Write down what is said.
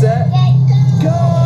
set, go!